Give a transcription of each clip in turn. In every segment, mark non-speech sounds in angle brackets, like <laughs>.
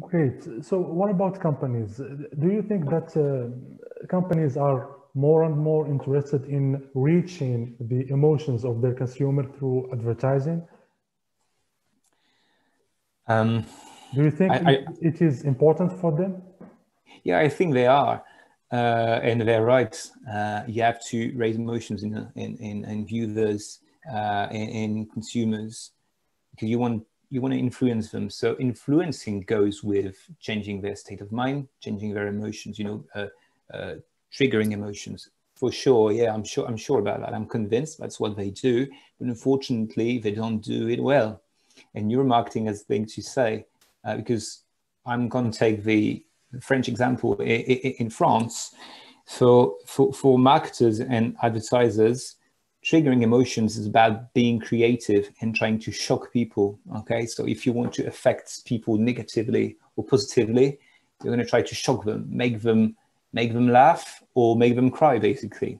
Great. So what about companies? Do you think that uh, companies are more and more interested in reaching the emotions of their consumer through advertising? Um, Do you think I, I, it is important for them? Yeah, I think they are. Uh, and they're right. Uh, you have to raise emotions in, in, in, in viewers, uh, in, in consumers, because you want you want to influence them. So influencing goes with changing their state of mind, changing their emotions. You know, uh, uh, triggering emotions for sure. Yeah, I'm sure. I'm sure about that. I'm convinced that's what they do. But unfortunately, they don't do it well. And neuromarketing has things to say uh, because I'm going to take the French example in, in France. So for, for marketers and advertisers, triggering emotions is about being creative and trying to shock people. Okay, so if you want to affect people negatively or positively, you're going to try to shock them, make them make them laugh or make them cry, basically.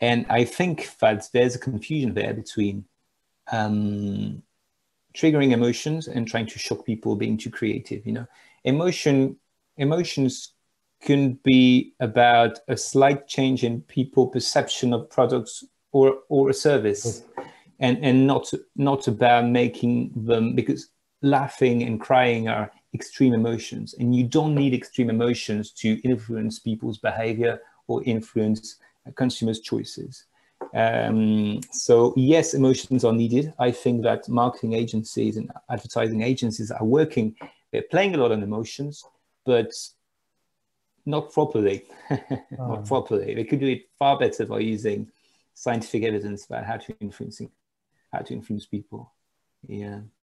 And I think that there's a confusion there between um, triggering emotions and trying to shock people, being too creative. You know, emotion emotions can be about a slight change in people perception of products or or a service and and not not about making them because laughing and crying are extreme emotions and you don't need extreme emotions to influence people's behavior or influence consumers choices. Um, so yes emotions are needed. I think that marketing agencies and advertising agencies are working they're playing a lot on emotions but not properly. <laughs> Not um. properly. They could do it far better by using scientific evidence about how to influence how to influence people. Yeah.